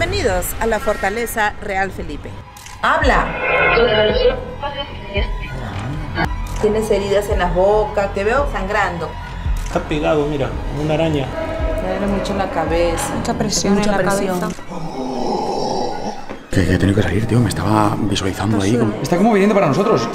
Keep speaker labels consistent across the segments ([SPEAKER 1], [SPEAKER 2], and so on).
[SPEAKER 1] Bienvenidos a la Fortaleza Real Felipe. ¡Habla! Tienes heridas en la boca, te veo sangrando.
[SPEAKER 2] Está pegado, mira, como una araña.
[SPEAKER 1] Me duele mucho en la cabeza.
[SPEAKER 3] Mucha presión
[SPEAKER 1] Mucha
[SPEAKER 3] en la
[SPEAKER 1] presión.
[SPEAKER 3] cabeza.
[SPEAKER 4] Que, que he tenido que salir, tío. Me estaba visualizando ahí. como- Está como viniendo para nosotros.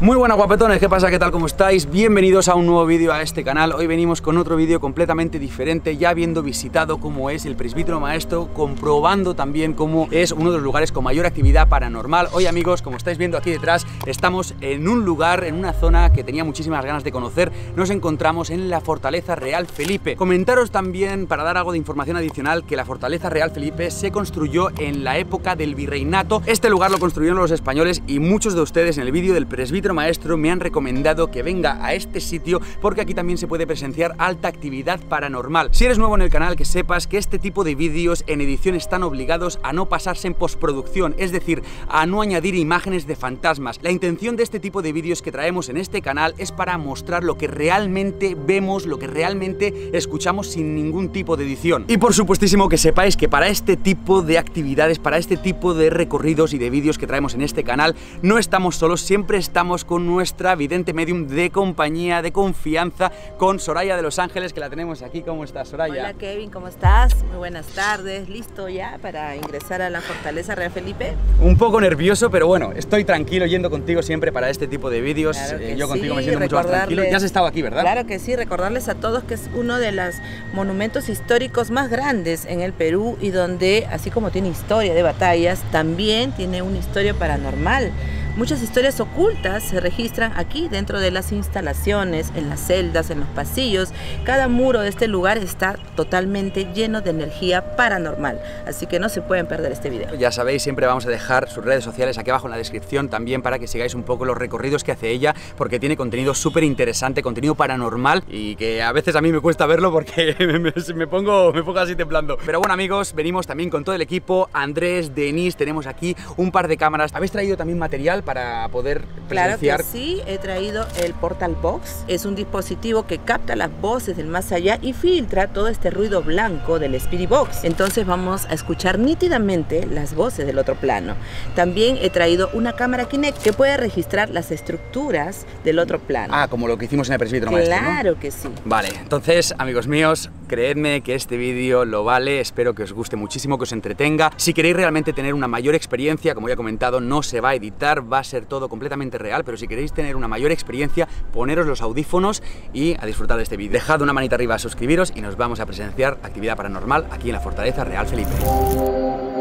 [SPEAKER 5] Muy buenas guapetones, ¿qué pasa? ¿Qué tal? ¿Cómo estáis? Bienvenidos a un nuevo vídeo a este canal. Hoy venimos con otro vídeo completamente diferente, ya habiendo visitado cómo es el presbítero maestro, comprobando también cómo es uno de los lugares con mayor actividad paranormal. Hoy amigos, como estáis viendo aquí detrás, estamos en un lugar, en una zona que tenía muchísimas ganas de conocer. Nos encontramos en la Fortaleza Real Felipe. Comentaros también, para dar algo de información adicional, que la Fortaleza Real Felipe se construyó en la época del virreinato. Este lugar lo construyeron los españoles y muchos de ustedes en el vídeo del presbítero maestro me han recomendado que venga a este sitio porque aquí también se puede presenciar alta actividad paranormal. Si eres nuevo en el canal, que sepas que este tipo de vídeos en edición están obligados a no pasarse en postproducción, es decir, a no añadir imágenes de fantasmas. La intención de este tipo de vídeos que traemos en este canal es para mostrar lo que realmente vemos, lo que realmente escuchamos sin ningún tipo de edición. Y por supuestísimo que sepáis que para este tipo de actividades, para este tipo de recorridos y de vídeos que traemos en este canal, no estamos solos, siempre estamos con nuestra vidente medium de compañía, de confianza, con Soraya de Los Ángeles, que la tenemos aquí. ¿Cómo estás, Soraya?
[SPEAKER 1] Hola Kevin, ¿cómo estás? Muy buenas tardes. ¿Listo ya para ingresar a la Fortaleza Real Felipe?
[SPEAKER 5] Un poco nervioso, pero bueno, estoy tranquilo yendo contigo siempre para este tipo de vídeos.
[SPEAKER 1] Claro
[SPEAKER 5] Eh, yo contigo
[SPEAKER 1] sí,
[SPEAKER 5] me siento mucho más tranquilo. Ya has estado aquí, ¿verdad?
[SPEAKER 1] Claro que sí, recordarles a todos que es uno de los monumentos históricos más grandes en el Perú y donde, así como tiene historia de batallas, también tiene una historia paranormal. Muchas historias ocultas se registran aquí dentro de las instalaciones, en las celdas, en los pasillos. Cada muro de este lugar está totalmente lleno de energía paranormal, así que no se pueden perder este video.
[SPEAKER 5] Ya sabéis, siempre vamos a dejar sus redes sociales aquí abajo en la descripción también para que sigáis un poco los recorridos que hace ella, porque tiene contenido súper interesante, contenido paranormal y que a veces a mí me cuesta verlo porque me, pongo, me pongo así temblando. Pero bueno, amigos, venimos también con todo el equipo. Andrés, Denis, tenemos aquí un par de cámaras. ¿Habéis traído también material para poder
[SPEAKER 1] Claro
[SPEAKER 5] presenciar?
[SPEAKER 1] que sí, he traído el Portal Box. Es un dispositivo que capta las voces del más allá y filtra todo este ruido blanco del Spirit Box. Entonces vamos a escuchar nítidamente las voces del otro plano. También he traído una cámara Kinect que puede registrar las estructuras del otro plano.
[SPEAKER 5] Ah, como lo que hicimos en el presbítero maestro, ¿no?
[SPEAKER 1] claro que sí.
[SPEAKER 5] Vale, entonces, amigos míos, creedme que este vídeo lo vale, espero que os guste muchísimo, que os entretenga. Si queréis realmente tener una mayor experiencia, como ya he comentado, no se va a editar, va a ser todo completamente real, pero si queréis tener una mayor experiencia, poneros los audífonos y a disfrutar de este vídeo. Dejad una manita arriba suscribiros y nos vamos a presenciar actividad paranormal aquí en la Fortaleza Real Felipe.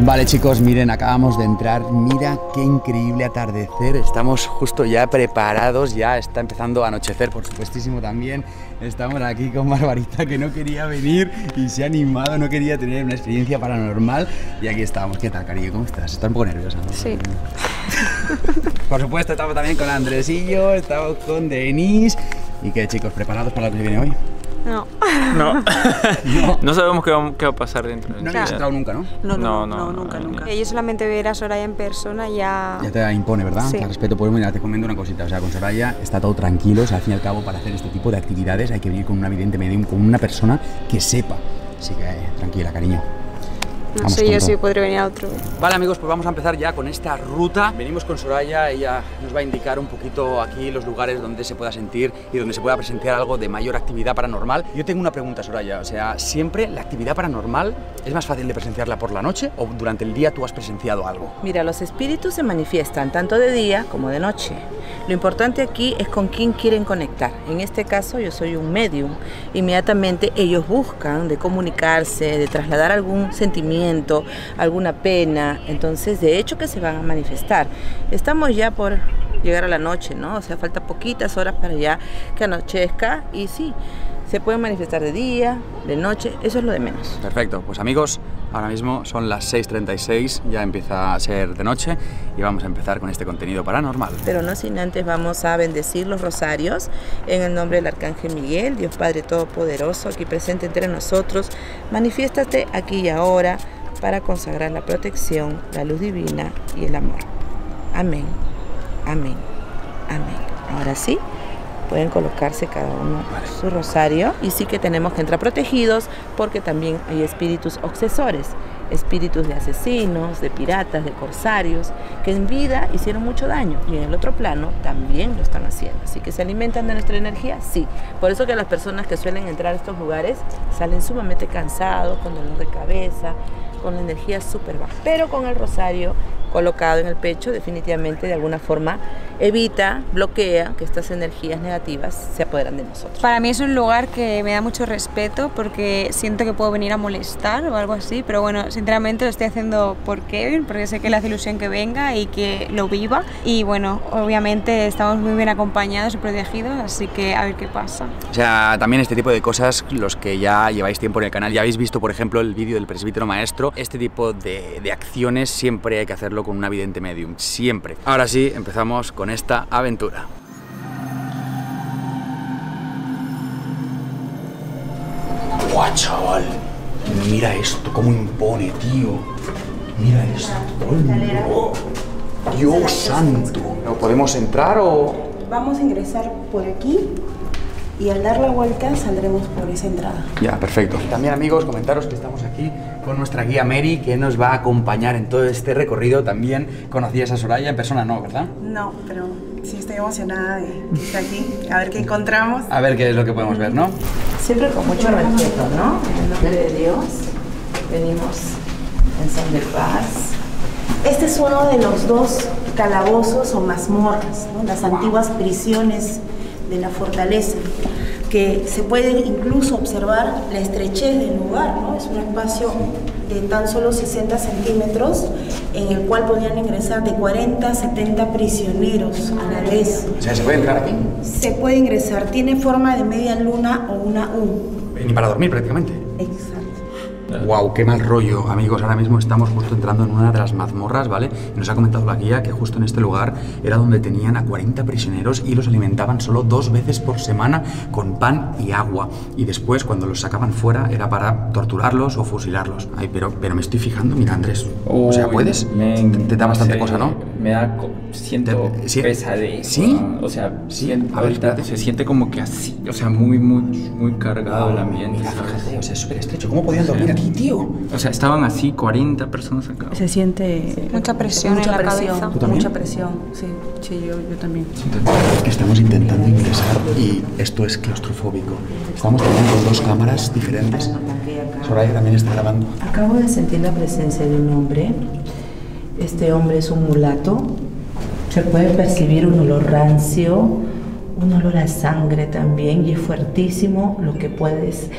[SPEAKER 5] Vale chicos, miren, acabamos de entrar, mira qué increíble atardecer, estamos justo ya preparados, ya está empezando a anochecer, por supuestísimo también, estamos aquí con Barbarita que no quería venir y se ha animado, no quería tener una experiencia paranormal y aquí estamos, ¿qué tal cariño? ¿Cómo estás? Estás un poco nerviosa, ¿no?
[SPEAKER 3] Sí.
[SPEAKER 5] Por supuesto, estamos también con Andresillo, estamos con Denis y qué chicos, ¿preparados para lo que viene hoy?
[SPEAKER 3] No.
[SPEAKER 2] No. no. sabemos qué va, qué va a pasar dentro.
[SPEAKER 5] No habías entrado nunca, ¿no?
[SPEAKER 3] No, no,
[SPEAKER 2] No,
[SPEAKER 3] no,
[SPEAKER 2] no,
[SPEAKER 3] nunca,
[SPEAKER 2] no,
[SPEAKER 3] nunca. Yo solamente ver a Soraya en persona ya...
[SPEAKER 4] Ya te impone, ¿verdad?
[SPEAKER 3] Sí.
[SPEAKER 4] Te respeto. Pues mira, te comento una cosita. O sea, con Soraya está todo tranquilo. O sea, al fin y al cabo, para hacer este tipo de actividades hay que venir con una vidente medium, con una persona que sepa. Así que eh, tranquila, cariño.
[SPEAKER 3] No
[SPEAKER 4] Vamos
[SPEAKER 3] sé yo
[SPEAKER 4] todo.
[SPEAKER 3] si podré venir a otro.
[SPEAKER 5] Vale amigos, pues vamos a empezar ya con esta ruta. Venimos con Soraya, ella nos va a indicar un poquito aquí los lugares donde se pueda sentir y donde se pueda presenciar algo de mayor actividad paranormal. Yo tengo una pregunta, Soraya, o sea, ¿siempre la actividad paranormal es más fácil de presenciarla por la noche o durante el día tú has presenciado algo?
[SPEAKER 1] Mira, los espíritus se manifiestan tanto de día como de noche. Lo importante aquí es con quién quieren conectar. En este caso yo soy un medium. Inmediatamente ellos buscan de comunicarse, de trasladar algún sentimiento, alguna pena. Entonces, de hecho que se van a manifestar. Estamos ya por llegar a la noche, ¿no? O sea, falta poquitas horas para ya que anochezca y sí, se pueden manifestar de día, de noche, eso es lo de menos.
[SPEAKER 5] Perfecto, pues amigos, ahora mismo son las 6.36, ya empieza a ser de noche y vamos a empezar con este contenido paranormal.
[SPEAKER 1] Pero no sin antes vamos a bendecir los rosarios en el nombre del Arcángel Miguel, Dios Padre Todopoderoso, aquí presente entre nosotros. Manifiéstate aquí y ahora para consagrar la protección, la luz divina y el amor. Amén, amén, amén. Ahora sí, pueden colocarse cada uno su rosario y sí que tenemos que entrar protegidos porque también hay espíritus obsesores, espíritus de asesinos, de piratas, de corsarios, que en vida hicieron mucho daño y en el otro plano también lo están haciendo. Así que se alimentan de nuestra energía, sí. Por eso que las personas que suelen entrar a estos lugares salen sumamente cansados, con dolor de cabeza, con la energía súper baja. Pero con el rosario colocado en el pecho, definitivamente de alguna forma evita, bloquea que estas energías negativas se apoderan de nosotros.
[SPEAKER 3] Para mí es un lugar que me da mucho respeto porque siento que puedo venir a molestar o algo así, pero bueno, sinceramente lo estoy haciendo por Kevin, porque sé que le hace ilusión que venga y que lo viva. Y bueno, obviamente estamos muy bien acompañados y protegidos, así que a ver qué pasa.
[SPEAKER 5] O sea, también este tipo de cosas, los que ya lleváis tiempo en el canal, ya habéis visto, por ejemplo, el vídeo del presbítero maestro, este tipo de, de acciones siempre hay que hacerlo con una vidente medium, siempre. Ahora sí, empezamos con esta aventura. ¡Guau, chaval! Mira esto, cómo impone, tío. Mira esto. ¡Oh! Dios santo. ¿No podemos entrar o...?
[SPEAKER 6] Vamos a ingresar por aquí y al dar la vuelta saldremos por esa entrada.
[SPEAKER 5] Ya, perfecto. También amigos, comentaros que estamos aquí con nuestra guía Mary, que nos va a acompañar en todo este recorrido. También conocías a Soraya en persona, ¿no? ¿Verdad?
[SPEAKER 6] No, pero sí estoy emocionada de estar aquí, a ver qué encontramos.
[SPEAKER 5] A ver qué es lo que podemos ver, ¿no?
[SPEAKER 1] Siempre con mucho respeto, ¿no? En el nombre de Dios, venimos en son de paz.
[SPEAKER 6] Este es uno de los dos calabozos o mazmorras, ¿no? las antiguas prisiones de la fortaleza, que se puede incluso observar la estrechez del lugar, ¿no? es un espacio de tan solo 60 centímetros en el cual podían ingresar de 40 a 70 prisioneros a la vez.
[SPEAKER 5] O sea, ¿se puede entrar aquí?
[SPEAKER 6] Se puede ingresar, tiene forma de media luna o una U.
[SPEAKER 5] Para dormir prácticamente.
[SPEAKER 6] Exacto.
[SPEAKER 5] Wow, qué mal rollo, amigos. Ahora mismo estamos justo entrando en una de las mazmorras, ¿vale? Nos ha comentado la guía que justo en este lugar era donde tenían a 40 prisioneros y los alimentaban solo dos veces por semana con pan y agua. Y después, cuando los sacaban fuera, era para torturarlos o fusilarlos. Ay, pero, pero me estoy fijando, mira, Andrés. o sea, ¿puedes?
[SPEAKER 2] men,
[SPEAKER 5] te, te da bastante
[SPEAKER 2] sí,
[SPEAKER 5] cosa, ¿no?
[SPEAKER 2] Me da. Siento
[SPEAKER 5] Te- sí.
[SPEAKER 2] pesadez.
[SPEAKER 5] ¿Sí?
[SPEAKER 2] O sea,
[SPEAKER 5] Sí.
[SPEAKER 2] siento-
[SPEAKER 5] A ver,
[SPEAKER 2] ahorita se siente como que así. O sea, muy, muy, muy cargado el ambiente.
[SPEAKER 5] Mira, fíjate, o sea, es súper estrecho. ¿Cómo podían dormir aquí, tío?
[SPEAKER 2] O sea, estaban así 40 personas acá.
[SPEAKER 7] Se siente
[SPEAKER 3] Mucha presión
[SPEAKER 7] mucha
[SPEAKER 3] en la
[SPEAKER 7] presión,
[SPEAKER 3] cabeza.
[SPEAKER 5] ¿Tú también?
[SPEAKER 7] Mucha presión, sí, sí, yo, yo también.
[SPEAKER 5] Es que estamos intentando ingresar y esto es claustrofóbico. Estamos también con dos cámaras diferentes. Soraya también está grabando.
[SPEAKER 1] Acabo de sentir la presencia de un hombre. Este hombre es un mulato. Se puede percibir un olor rancio, un olor a sangre también y es fuertísimo lo que puedes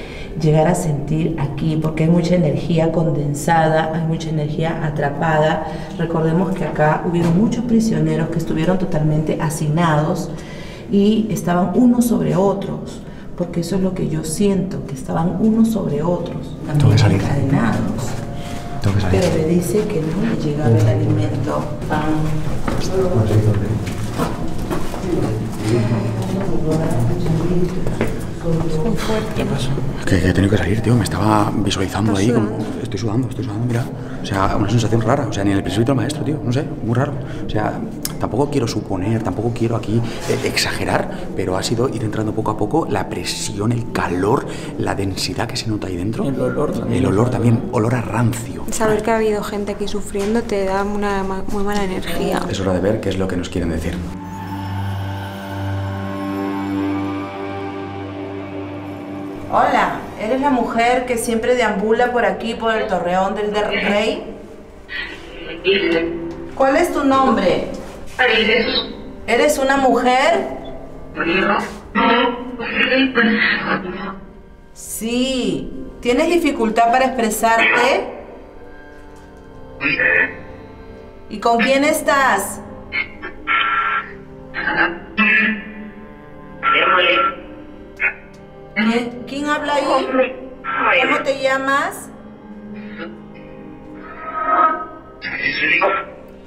[SPEAKER 1] llegar a sentir aquí porque hay mucha energía condensada, hay mucha energía atrapada. Recordemos que acá hubieron muchos prisioneros que estuvieron totalmente hacinados y estaban unos sobre otros, porque eso es lo que yo siento, que estaban unos sobre otros, también encadenados. Pero le dice que no le llegaba el alimento.
[SPEAKER 5] Que, que he tenido que salir, tío. Me estaba visualizando ahí como... Estoy sudando, estoy sudando, mira. O sea, una sensación rara. O sea, ni en el presbítero maestro, tío. No sé, muy raro. O sea, tampoco quiero suponer, tampoco quiero aquí eh, exagerar, pero ha sido ir entrando poco a poco la presión, el calor, la densidad que se nota ahí dentro.
[SPEAKER 2] El olor también.
[SPEAKER 5] El olor también, olor a rancio.
[SPEAKER 3] Saber que ha habido gente aquí sufriendo te da una muy mala energía.
[SPEAKER 5] Es hora de ver qué es lo que nos quieren decir.
[SPEAKER 1] ¿Eres la mujer que siempre deambula por aquí, por el torreón del rey? ¿Cuál es tu nombre? ¿Eres una mujer? Sí. ¿Tienes dificultad para expresarte? ¿Y con quién estás? ¿Quién, habla ahí? ¿Cómo te llamas?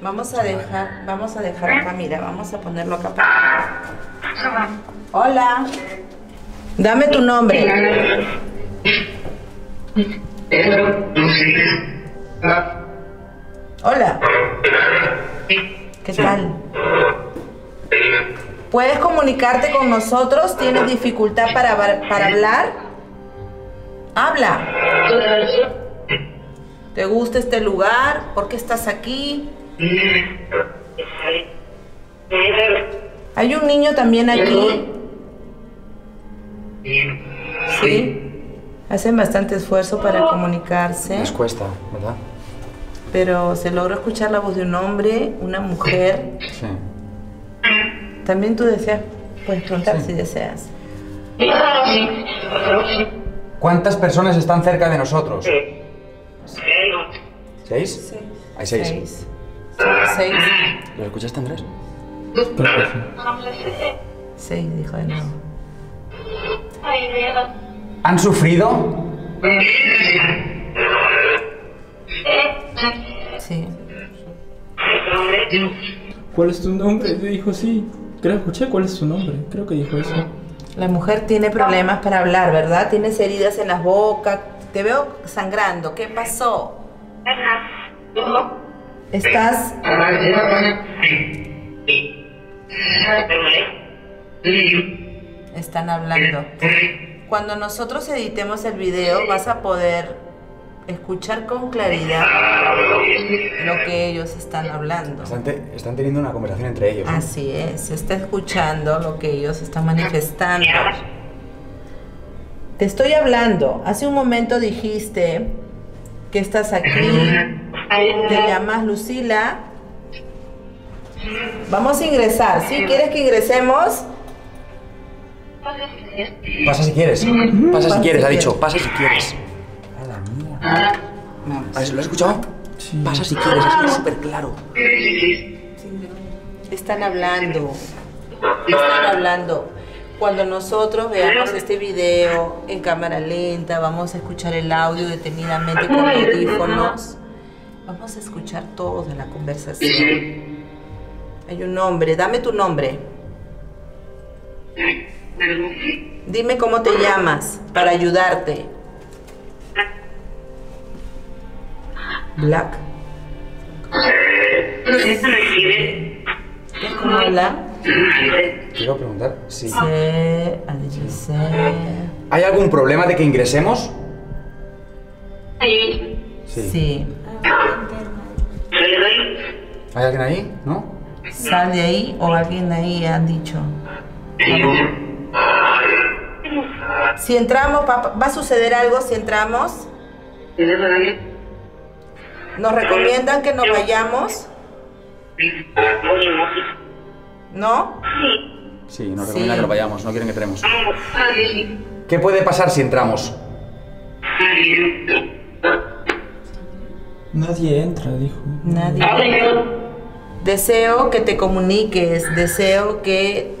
[SPEAKER 1] Vamos a dejar, vamos a dejar acá, mira, vamos a ponerlo acá. para- Hola. Dame tu nombre. Hola. ¿Qué tal? ¿Puedes comunicarte con nosotros? ¿Tienes dificultad para, para hablar? Habla. ¿Te gusta este lugar? ¿Por qué estás aquí? ¿Hay un niño también aquí? Sí. Hacen bastante esfuerzo para comunicarse.
[SPEAKER 5] Les cuesta, ¿verdad?
[SPEAKER 1] Pero se logró escuchar la voz de un hombre, una mujer.
[SPEAKER 5] Sí.
[SPEAKER 1] También tú deseas, puedes preguntar si deseas.
[SPEAKER 5] ¿Cuántas personas están cerca de nosotros? ¿Seis? Hay seis.
[SPEAKER 1] Seis. Seis.
[SPEAKER 5] ¿Lo escuchaste, Andrés?
[SPEAKER 1] Seis, dijo de nuevo.
[SPEAKER 5] ¿Han sufrido?
[SPEAKER 1] Sí.
[SPEAKER 2] ¿Cuál es tu nombre? Te dijo sí. Creo escuché cuál es su nombre. Creo que dijo eso.
[SPEAKER 1] La mujer tiene problemas para hablar, ¿verdad? Tienes heridas en las bocas. Te veo sangrando. ¿Qué pasó? ¿Estás? Están hablando. Cuando nosotros editemos el video vas a poder escuchar con claridad lo que ellos están hablando.
[SPEAKER 5] Están, te- están teniendo una conversación entre ellos.
[SPEAKER 1] Así es, se está escuchando lo que ellos están manifestando. Te estoy hablando. Hace un momento dijiste que estás aquí. Te llamas Lucila. Vamos a ingresar. ¿Sí? ¿Quieres que ingresemos?
[SPEAKER 5] Pasa si quieres. Pasa si quieres, ha dicho. Pasa si quieres. ¿Lo has escuchado? Pasa si quieres, ha sido súper claro.
[SPEAKER 1] Están hablando. Están hablando. Cuando nosotros veamos este video en cámara lenta, vamos a escuchar el audio detenidamente con audífonos. Vamos a escuchar toda la conversación. Hay un nombre, dame tu nombre. Dime cómo te llamas para ayudarte. Black. ¿Cómo habla?
[SPEAKER 5] Quiero preguntar si.
[SPEAKER 1] Alice.
[SPEAKER 5] ¿Hay algún problema de que ingresemos? Sí.
[SPEAKER 1] Sí.
[SPEAKER 5] ¿Hay alguien ahí? ¿No?
[SPEAKER 1] Sal de ahí o alguien de ahí han dicho. Si entramos, papá, ¿va a suceder algo si entramos? ¿Nos recomiendan que nos vayamos? ¿No?
[SPEAKER 5] Sí, nos
[SPEAKER 1] Sí.
[SPEAKER 5] recomienda que lo vayamos, no quieren que entremos. ¿Qué puede pasar si entramos?
[SPEAKER 2] Nadie entra, dijo.
[SPEAKER 1] Nadie. Deseo que te comuniques, deseo que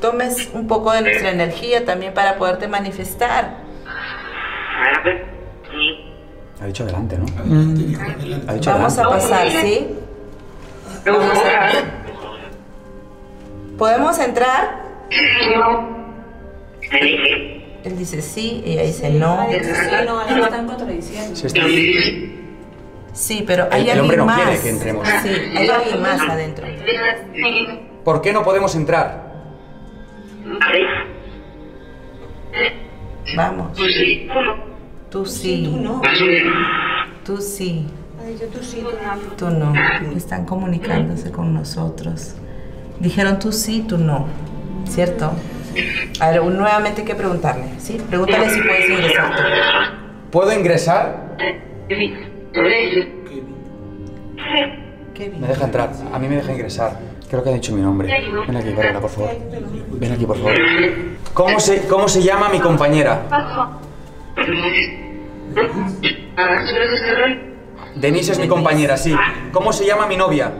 [SPEAKER 1] tomes un poco de nuestra energía también para poderte manifestar.
[SPEAKER 5] Ha dicho adelante, ¿no?
[SPEAKER 2] Mm,
[SPEAKER 5] Ha dicho
[SPEAKER 1] Vamos a pasar, ¿sí? Vamos a pasar. ¿Podemos entrar? Él dice sí, ella dice no.
[SPEAKER 7] Están contradiciendo.
[SPEAKER 5] Se está-
[SPEAKER 1] Sí, pero hay
[SPEAKER 5] El- el hombre
[SPEAKER 1] alguien
[SPEAKER 5] no
[SPEAKER 1] más.
[SPEAKER 5] quiere que entremos.
[SPEAKER 1] Sí, hay alguien más adentro.
[SPEAKER 5] ¿Por qué no podemos entrar?
[SPEAKER 1] Vamos. Tú sí. Tú no. Tú sí. Tú no. Están comunicándose con nosotros. Dijeron tú sí, tú no. ¿Cierto? A ver, nuevamente hay que preguntarle. ¿Sí? Pregúntale si puedes ingresar tú.
[SPEAKER 5] ¿Puedo ingresar?
[SPEAKER 1] Kevin.
[SPEAKER 5] Me deja entrar. A mí me deja ingresar. Creo que ha dicho mi nombre. Ven aquí, Bárbara, por favor. Ven aquí, por favor. ¿Cómo se, cómo se llama mi compañera? Denise es mi compañera, sí. ¿Cómo se llama mi novia?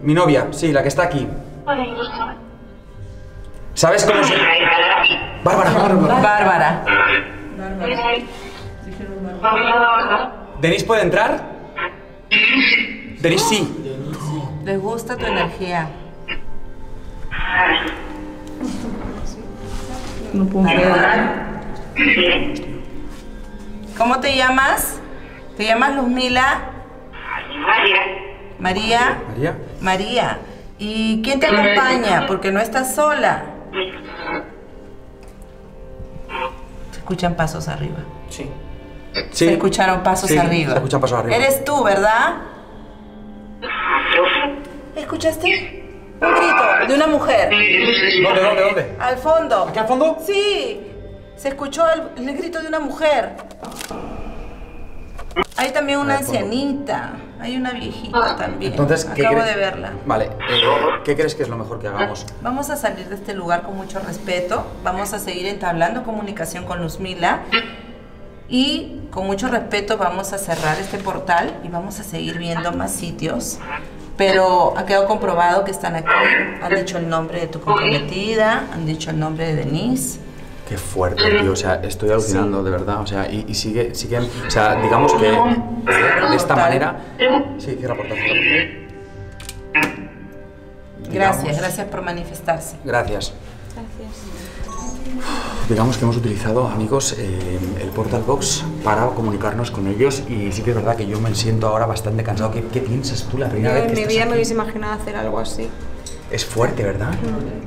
[SPEAKER 5] Mi novia, sí, la que está aquí. ¿Sabes cómo se...? Bárbara, Bárbara.
[SPEAKER 1] Bárbara.
[SPEAKER 5] ¿Denise puede entrar? Denise sí.
[SPEAKER 1] ¿Les gusta tu energía?
[SPEAKER 7] No puedo
[SPEAKER 1] ¿Cómo te llamas? ¿Te llamas Luzmila? María.
[SPEAKER 5] María.
[SPEAKER 1] María, ¿y quién te acompaña? Porque no estás sola. Se escuchan pasos arriba.
[SPEAKER 5] Sí.
[SPEAKER 1] Se escucharon pasos
[SPEAKER 5] Sí,
[SPEAKER 1] arriba.
[SPEAKER 5] se escuchan pasos arriba.
[SPEAKER 1] Eres tú, ¿verdad? ¿Escuchaste? Un grito de una mujer.
[SPEAKER 5] ¿Dónde, dónde, dónde?
[SPEAKER 1] Al fondo.
[SPEAKER 5] ¿Aquí al fondo?
[SPEAKER 1] Sí. Se escuchó el, el grito de una mujer. Hay también una ancianita. Hay una viejita también.
[SPEAKER 5] Entonces, ¿qué
[SPEAKER 1] Acabo
[SPEAKER 5] crees?
[SPEAKER 1] de verla.
[SPEAKER 5] Vale, eh, ¿qué crees que es lo mejor que hagamos?
[SPEAKER 1] Vamos a salir de este lugar con mucho respeto. Vamos a seguir entablando comunicación con Luzmila. Y con mucho respeto vamos a cerrar este portal y vamos a seguir viendo más sitios. Pero ha quedado comprobado que están aquí. Han dicho el nombre de tu comprometida, han dicho el nombre de Denise.
[SPEAKER 5] Qué fuerte, tío. O sea, estoy alucinando, de verdad. O sea, y, y sigue, sigue. O sea, digamos que de esta manera. Sí, cierra portal.
[SPEAKER 1] Gracias, gracias por manifestarse.
[SPEAKER 5] Gracias.
[SPEAKER 3] Gracias.
[SPEAKER 5] Digamos que hemos utilizado, amigos, eh, el Portal Box para comunicarnos con ellos y sí que es verdad que yo me siento ahora bastante cansado. ¿Qué, qué piensas tú la primera
[SPEAKER 3] Yo
[SPEAKER 5] vez
[SPEAKER 3] en
[SPEAKER 5] que
[SPEAKER 3] mi
[SPEAKER 5] estás
[SPEAKER 3] vida me
[SPEAKER 5] aquí?
[SPEAKER 3] hubiese imaginado hacer algo así.
[SPEAKER 5] Es fuerte, ¿verdad?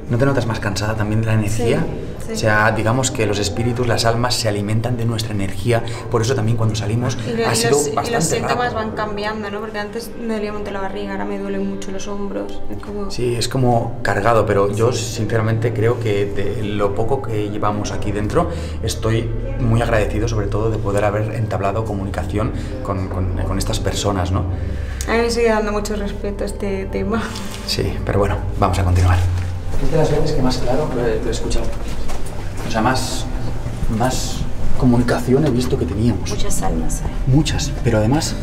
[SPEAKER 5] ¿No te notas más cansada también de la energía?
[SPEAKER 3] sí.
[SPEAKER 5] O sea, digamos que los espíritus, las almas se alimentan de nuestra energía, por eso también cuando salimos
[SPEAKER 3] Y, lo-
[SPEAKER 5] ha
[SPEAKER 3] y
[SPEAKER 5] sido
[SPEAKER 3] los, y
[SPEAKER 5] bastante
[SPEAKER 3] los síntomas van cambiando, ¿no? Porque antes me dolía mucho la barriga, ahora me duelen mucho los hombros. Es como...
[SPEAKER 5] Sí, es como cargado, pero yo sinceramente creo que de lo poco que llevamos aquí dentro estoy muy agradecido sobre todo de poder haber entablado comunicación con, con- con estas personas, ¿no?
[SPEAKER 3] A mí me sigue dando mucho respeto este tema.
[SPEAKER 5] Sí, pero bueno, vamos a continuar. Es de las veces que más claro lo he, lo he escuchado. O sea, más, más comunicación he visto que teníamos.
[SPEAKER 1] Muchas almas hay.
[SPEAKER 5] Muchas, pero además,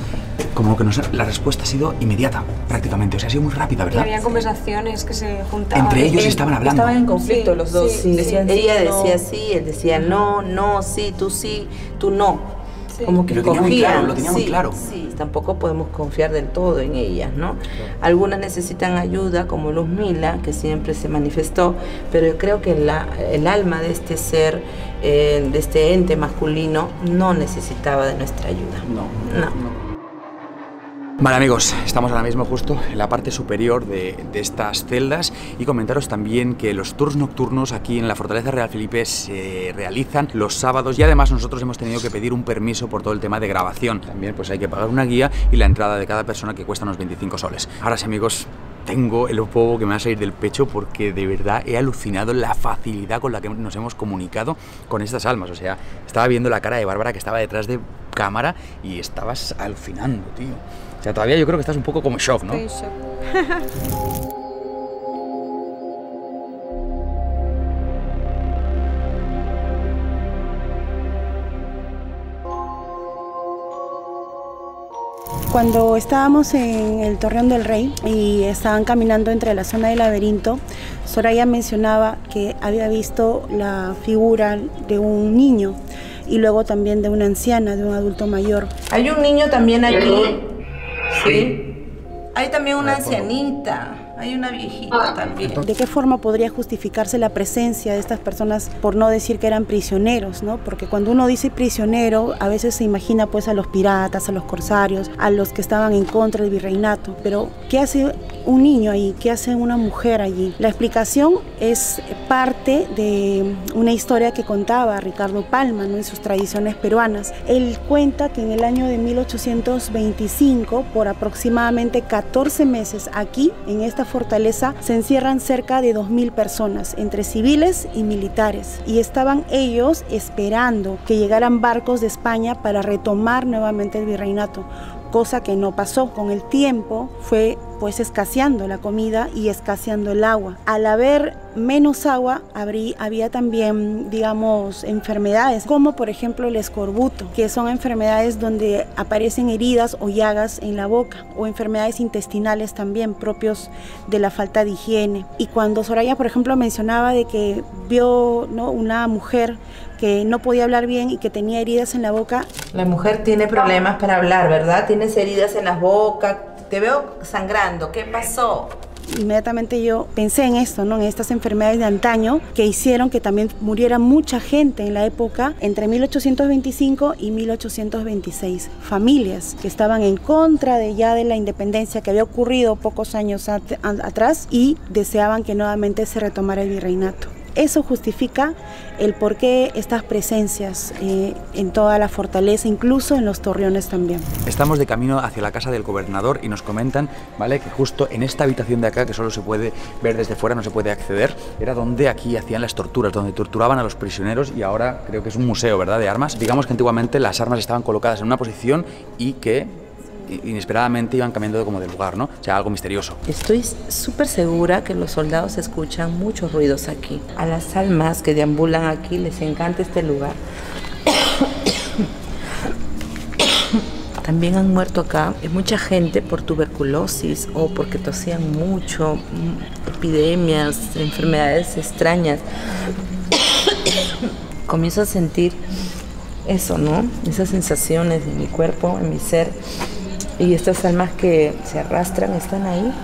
[SPEAKER 5] como que nos, la respuesta ha sido inmediata, prácticamente. O sea, ha sido muy rápida,
[SPEAKER 3] Y
[SPEAKER 5] ¿verdad?
[SPEAKER 3] había conversaciones que se juntaban.
[SPEAKER 5] Entre ellos
[SPEAKER 1] Eh,
[SPEAKER 5] estaban hablando.
[SPEAKER 1] Estaban en conflicto
[SPEAKER 3] Sí,
[SPEAKER 1] los dos.
[SPEAKER 3] sí, sí.
[SPEAKER 1] Decían
[SPEAKER 3] Sí,
[SPEAKER 1] Ella
[SPEAKER 3] no.
[SPEAKER 1] decía sí, él decía no, no, sí, tú sí, tú no.
[SPEAKER 3] Sí.
[SPEAKER 1] Como que
[SPEAKER 5] lo tenía muy
[SPEAKER 1] cogían.
[SPEAKER 5] claro, lo tenía muy
[SPEAKER 1] sí,
[SPEAKER 5] claro.
[SPEAKER 1] Sí, tampoco podemos confiar del todo en ellas, ¿no? Algunas necesitan ayuda, como Luz Mila, que siempre se manifestó, pero yo creo que la, el alma de este ser, eh, de este ente masculino, no necesitaba de nuestra ayuda.
[SPEAKER 5] No,
[SPEAKER 1] No.
[SPEAKER 5] Vale amigos, estamos ahora mismo justo en la parte superior de, de estas celdas y comentaros también que los tours nocturnos aquí en la Fortaleza Real Felipe se realizan los sábados y además nosotros hemos tenido que pedir un permiso por todo el tema de grabación. También pues hay que pagar una guía y la entrada de cada persona que cuesta unos 25 soles. Ahora sí amigos, tengo el fuego que me va a salir del pecho porque de verdad he alucinado la facilidad con la que nos hemos comunicado con estas almas. O sea, estaba viendo la cara de Bárbara que estaba detrás de cámara y estabas alucinando, tío. O sea, todavía yo creo que estás un poco como shock, ¿no?
[SPEAKER 3] Estoy en shock.
[SPEAKER 8] Cuando estábamos en el Torreón del Rey y estaban caminando entre la zona del laberinto, Soraya mencionaba que había visto la figura de un niño y luego también de una anciana, de un adulto mayor.
[SPEAKER 1] Hay un niño también aquí. Sí. Hay también una ancianita. Hay una viejita también.
[SPEAKER 8] ¿De qué forma podría justificarse la presencia de estas personas por no decir que eran prisioneros, ¿no? Porque cuando uno dice prisionero, a veces se imagina pues a los piratas, a los corsarios, a los que estaban en contra del virreinato. Pero ¿qué hace un niño ahí? ¿Qué hace una mujer allí? La explicación es parte de una historia que contaba Ricardo Palma, ¿no? En sus tradiciones peruanas. Él cuenta que en el año de 1825, por aproximadamente 14 meses aquí, en esta fortaleza, se encierran cerca de 2.000 personas, entre civiles y militares. Y estaban ellos esperando que llegaran barcos de España para retomar nuevamente el virreinato cosa que no pasó. Con el tiempo fue pues escaseando la comida y escaseando el agua. Al haber menos agua, habrí- había también, digamos, enfermedades, como por ejemplo el escorbuto, que son enfermedades donde aparecen heridas o llagas en la boca, o enfermedades intestinales también propios de la falta de higiene. Y cuando Soraya, por ejemplo, mencionaba de que vio ¿no? una mujer que no podía hablar bien y que tenía heridas en la boca,
[SPEAKER 1] La mujer tiene problemas para hablar, ¿verdad? Tienes heridas en la boca. Te veo sangrando. ¿Qué pasó?
[SPEAKER 8] inmediatamente yo pensé en esto, ¿no? en estas enfermedades de antaño que hicieron que también muriera mucha gente en la época entre 1825 y 1826. Familias que estaban en contra de ya de la independencia que había ocurrido pocos años atrás y deseaban que nuevamente se retomara el virreinato. Eso justifica el por qué estas presencias eh, en toda la fortaleza, incluso en los torreones también.
[SPEAKER 5] Estamos de camino hacia la casa del gobernador y nos comentan, ¿vale? Que justo en esta habitación de acá, que solo se puede ver desde fuera, no se puede acceder, era donde aquí hacían las torturas, donde torturaban a los prisioneros y ahora creo que es un museo, ¿verdad? De armas. Digamos que antiguamente las armas estaban colocadas en una posición y que inesperadamente iban cambiando como de lugar, ¿no? O sea, algo misterioso.
[SPEAKER 1] Estoy súper segura que los soldados escuchan muchos ruidos aquí. A las almas que deambulan aquí les encanta este lugar. También han muerto acá mucha gente por tuberculosis o porque tosían mucho, mm, epidemias, enfermedades extrañas. Comienzo a sentir eso, ¿no? Esas sensaciones en mi cuerpo, en mi ser. Y estas almas que se arrastran están ahí.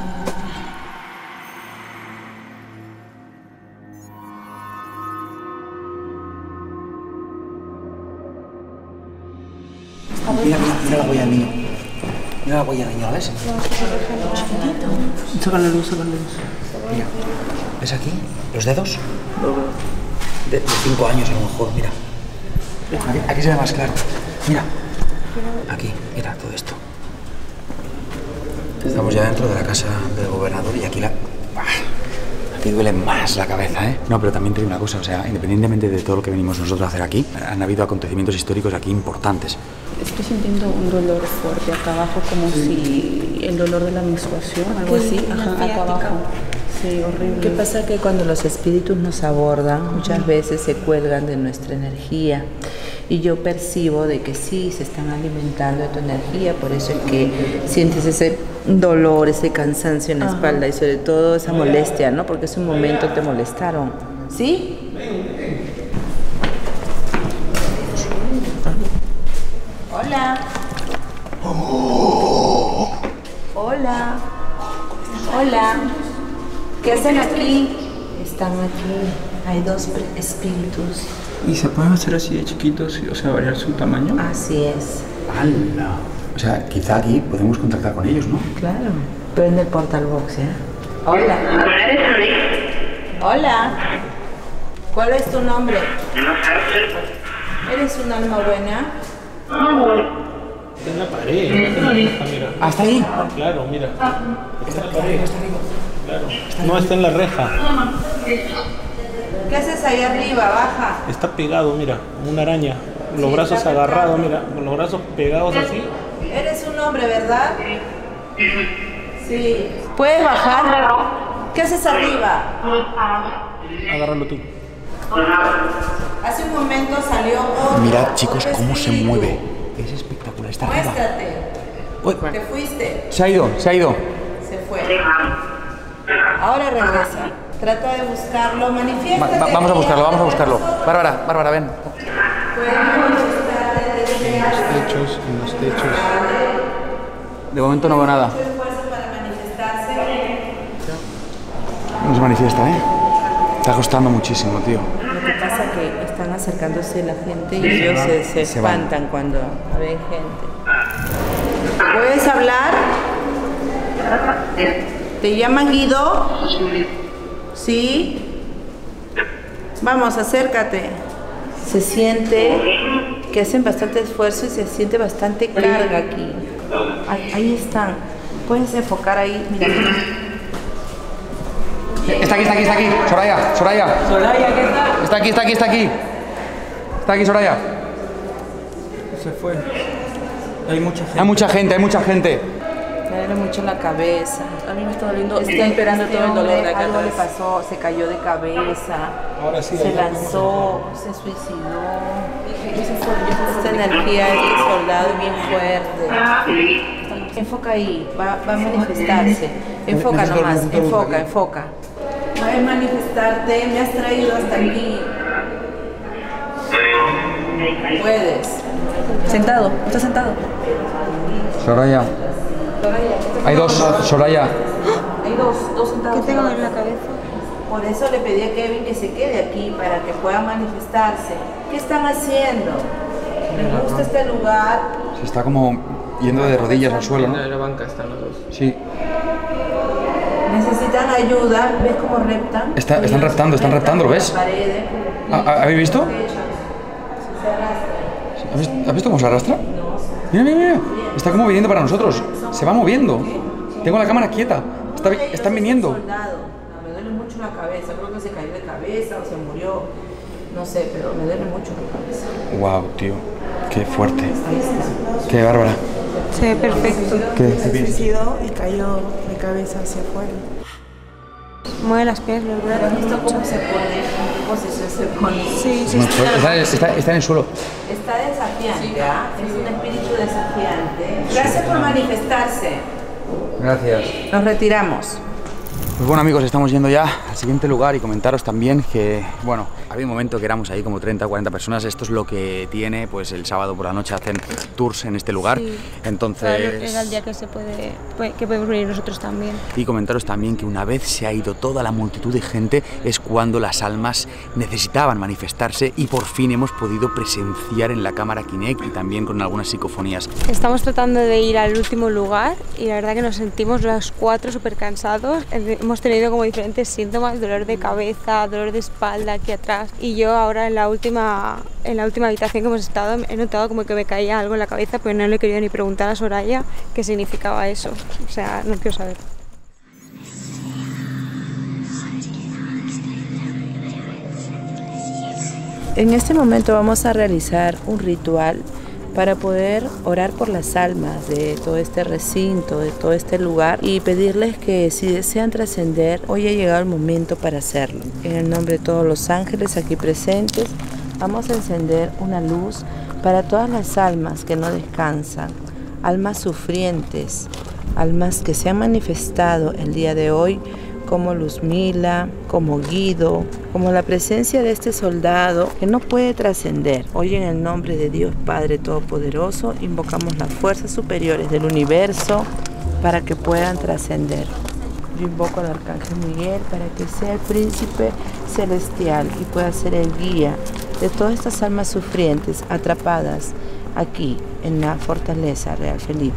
[SPEAKER 4] Mira, mira, mira la huella del niño. Mira la huella del niño, ¿la ves?
[SPEAKER 2] Saca la luz, saca la luz.
[SPEAKER 4] Mira, ¿ves aquí los dedos? De, de cinco años a lo mejor, mira. Aquí, aquí se ve más claro. Mira, aquí, mira todo esto. Estamos ya dentro de la casa del gobernador y aquí la... Aquí duele más la cabeza, ¿eh? No, pero también te digo una cosa, o sea, independientemente de todo lo que venimos nosotros a hacer aquí, han habido acontecimientos históricos aquí importantes.
[SPEAKER 7] Estoy sintiendo un dolor fuerte acá abajo, como si el dolor de la menstruación, algo así, ajá, acá abajo. Sí, horrible.
[SPEAKER 1] ¿Qué pasa? Que cuando los espíritus nos abordan, muchas veces se cuelgan de nuestra energía. Y yo percibo de que sí, se están alimentando de tu energía, por eso es que sientes ese dolor, ese cansancio en la espalda y sobre todo esa molestia, ¿no? Porque ese momento te molestaron. ¿Sí? Hola. Hola. Hola. ¿Qué hacen aquí? Están aquí. Hay dos espíritus.
[SPEAKER 2] ¿Y se pueden hacer así de chiquitos, o sea, variar su tamaño?
[SPEAKER 1] Así es.
[SPEAKER 4] ¡Hala! O sea, quizá aquí podemos contactar con ellos, ¿no?
[SPEAKER 1] Claro. Prende el portal box, ¿eh? Hola. Hola. ¿Cuál es tu nombre? ¿Eres un alma buena?
[SPEAKER 2] Está en la pared. Ah, mira.
[SPEAKER 4] ¿Hasta ahí?
[SPEAKER 2] Claro, mira. Está en la pared. Claro. No está en la reja.
[SPEAKER 1] ¿Qué haces ahí arriba? Baja.
[SPEAKER 2] Está pegado, mira, una araña. Los brazos
[SPEAKER 1] está
[SPEAKER 2] agarrados, mira, con los brazos pegados así.
[SPEAKER 1] Hombre, ¿verdad? Sí. ¿Puedes bajar? ¿Qué haces arriba?
[SPEAKER 2] Agárralo tú.
[SPEAKER 1] Hace un momento salió otro.
[SPEAKER 4] Mirad, chicos,
[SPEAKER 1] otro
[SPEAKER 4] cómo se mueve. Es espectacular, está arriba.
[SPEAKER 1] Muéstrate. Te fuiste.
[SPEAKER 5] Se ha ido, se ha ido.
[SPEAKER 1] Se fue. Ahora regresa. Trata de buscarlo.
[SPEAKER 5] Va-
[SPEAKER 1] Manifiesta.
[SPEAKER 5] va- vamos a buscarlo, vamos a buscarlo. Bárbara, Bárbara, ven.
[SPEAKER 2] Techos, en los techos.
[SPEAKER 5] De momento no veo nada. No se manifiesta, ¿eh? Está costando muchísimo, tío.
[SPEAKER 1] Lo que pasa es que están acercándose la gente y ellos se, se
[SPEAKER 5] Se van.
[SPEAKER 1] espantan cuando ven gente. ¿Puedes hablar? ¿Te llaman Guido? ¿Sí? Vamos, acércate. Se siente que hacen bastante esfuerzo y se siente bastante carga aquí. Ahí, ahí están. Puedes enfocar ahí. Mira.
[SPEAKER 5] Está aquí, está aquí, está aquí. Soraya, Soraya.
[SPEAKER 1] Soraya, ¿qué tal?
[SPEAKER 5] Está aquí, está aquí, está aquí. Está aquí, Soraya.
[SPEAKER 2] Se fue. Hay mucha gente.
[SPEAKER 5] Hay mucha gente, hay mucha gente.
[SPEAKER 1] Me duele mucho la cabeza.
[SPEAKER 7] A mí me está doliendo,
[SPEAKER 1] Este-
[SPEAKER 7] estoy esperando
[SPEAKER 1] este
[SPEAKER 7] todo el dolor de acá
[SPEAKER 1] Algo le pasó, se cayó de cabeza,
[SPEAKER 2] Ahora sí,
[SPEAKER 1] se lanzó, se suicidó. Esta energía es de soldado bien fuerte. Enfoca ahí, va, va a manifestarse. Enfoca nomás, enfoca, enfoca. Va a manifestarte, me has traído hasta aquí. Puedes.
[SPEAKER 7] Sentado, está sentado.
[SPEAKER 5] Soraya. Hay dos, Soraya.
[SPEAKER 1] Hay dos, dos centavos.
[SPEAKER 3] ¿Qué tengo en la cabeza?
[SPEAKER 1] Por eso le pedí a Kevin que se quede aquí para que pueda manifestarse. ¿Qué están haciendo? ¿Les gusta este lugar?
[SPEAKER 5] Se está como yendo de rodillas al suelo, ¿no?
[SPEAKER 2] En la banca están los dos.
[SPEAKER 5] Sí.
[SPEAKER 1] ¿Necesitan ayuda? ¿Ves cómo reptan?
[SPEAKER 5] Está- están reptando, están reptando, ¿lo ves? Ah, ah, ¿Habéis visto, has visto cómo se arrastra? Mira, mira, mira. Está como viniendo para nosotros. Se va moviendo. Tengo la cámara quieta. Está, están
[SPEAKER 1] es
[SPEAKER 5] viniendo.
[SPEAKER 1] me duele mucho la cabeza. Creo que se cayó de cabeza o se murió. No sé, pero me duele mucho la cabeza.
[SPEAKER 5] Wow, tío. Qué fuerte. Qué bárbara.
[SPEAKER 3] Se ve perfecto.
[SPEAKER 5] Qué
[SPEAKER 8] Se suicidó y cayó de cabeza hacia afuera.
[SPEAKER 3] Mueve las piernas, los
[SPEAKER 1] ¿Has
[SPEAKER 3] brazos.
[SPEAKER 1] visto cómo se pone? ¿En qué posición se pone?
[SPEAKER 3] Sí, sí,
[SPEAKER 5] No,
[SPEAKER 3] sí.
[SPEAKER 5] está, está- está en el suelo.
[SPEAKER 1] Está desafiante, ¿ah? Es un espíritu desafiante. Gracias por manifestarse.
[SPEAKER 5] Gracias.
[SPEAKER 1] Nos retiramos.
[SPEAKER 5] Pues bueno amigos, estamos yendo ya al siguiente lugar y comentaros también que, bueno, había un momento que éramos ahí como 30 o 40 personas, esto es lo que tiene, pues el sábado por la noche hacen tours en este lugar,
[SPEAKER 3] Sí.
[SPEAKER 5] entonces...
[SPEAKER 3] Era el día que se puede, puede- que podemos venir nosotros también.
[SPEAKER 5] Y comentaros también que una vez se ha ido toda la multitud de gente es cuando las almas necesitaban manifestarse y por fin hemos podido presenciar en la cámara Kinect y también con algunas psicofonías.
[SPEAKER 3] Estamos tratando de ir al último lugar y la verdad que nos sentimos los cuatro súper cansados. Hemos tenido como diferentes síntomas, dolor de cabeza, dolor de espalda aquí atrás. Y yo ahora en la última, en la última habitación que hemos estado he notado como que me caía algo en la cabeza, pero no le he querido ni preguntar a Soraya qué significaba eso. O sea, no quiero saber.
[SPEAKER 1] En este momento vamos a realizar un ritual para poder orar por las almas de todo este recinto, de todo este lugar y pedirles que si desean trascender, hoy ha llegado el momento para hacerlo. En el nombre de todos los ángeles aquí presentes, vamos a encender una luz para todas las almas que no descansan, almas sufrientes, almas que se han manifestado el día de hoy como Luzmila, como Guido, como la presencia de este soldado que no puede trascender. Hoy en el nombre de Dios Padre Todopoderoso invocamos las fuerzas superiores del universo para que puedan trascender. Yo invoco al Arcángel Miguel para que sea el príncipe celestial y pueda ser el guía de todas estas almas sufrientes atrapadas aquí en la fortaleza Real Felipe.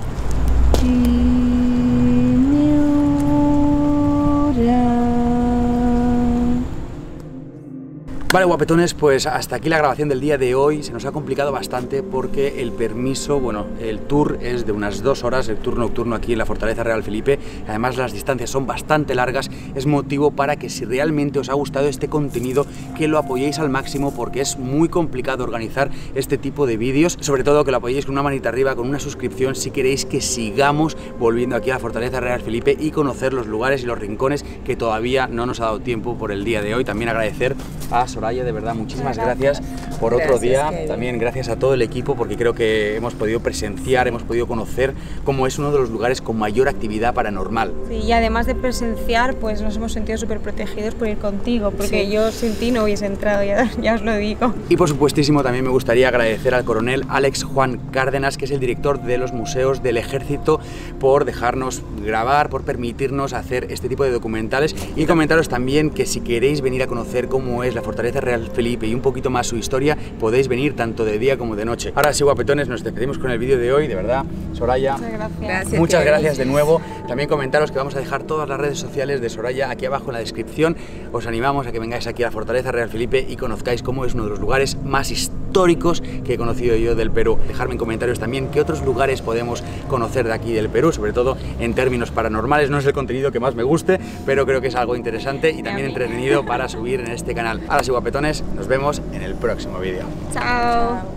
[SPEAKER 5] Vale, guapetones, pues hasta aquí la grabación del día de hoy. Se nos ha complicado bastante porque el permiso, bueno, el tour es de unas dos horas, el tour nocturno aquí en la Fortaleza Real Felipe. Además, las distancias son bastante largas. Es motivo para que si realmente os ha gustado este contenido, que lo apoyéis al máximo porque es muy complicado organizar este tipo de vídeos. Sobre todo que lo apoyéis con una manita arriba, con una suscripción, si queréis que sigamos volviendo aquí a la Fortaleza Real Felipe y conocer los lugares y los rincones que todavía no nos ha dado tiempo por el día de hoy. También agradecer a Soraya, de verdad, muchísimas gracias, por otro
[SPEAKER 1] Gracias,
[SPEAKER 5] día.
[SPEAKER 1] Kevin.
[SPEAKER 5] También gracias a todo el equipo porque creo que hemos podido presenciar, hemos podido conocer cómo es uno de los lugares con mayor actividad paranormal.
[SPEAKER 3] Sí, y además de presenciar, pues nos hemos sentido súper protegidos por ir contigo, porque yo sin ti no hubiese entrado, ya, ya os lo digo.
[SPEAKER 5] Y por supuestísimo también me gustaría agradecer al coronel Alex Juan Cárdenas, que es el director de los museos del ejército, por dejarnos grabar, por permitirnos hacer este tipo de documentales y comentaros también que si queréis venir a conocer cómo es la Fortaleza Real Felipe y un poquito más su historia, podéis venir tanto de día como de noche. Ahora sí, guapetones, nos despedimos con el vídeo de hoy, de verdad. Soraya,
[SPEAKER 3] Muchas gracias.
[SPEAKER 1] Gracias.
[SPEAKER 5] Muchas gracias de nuevo. También comentaros que vamos a dejar todas las redes sociales de Soraya aquí abajo en la descripción. Os animamos a que vengáis aquí a la Fortaleza Real Felipe y conozcáis cómo es uno de los lugares más históricos que he conocido yo del Perú. Dejadme en comentarios también qué otros lugares podemos conocer de aquí del Perú, sobre todo en términos paranormales. No es el contenido que más me guste, pero creo que es algo interesante y también entretenido para subir en este canal. Ahora sí, guapetones, nos vemos en el próximo vídeo.
[SPEAKER 3] Chao.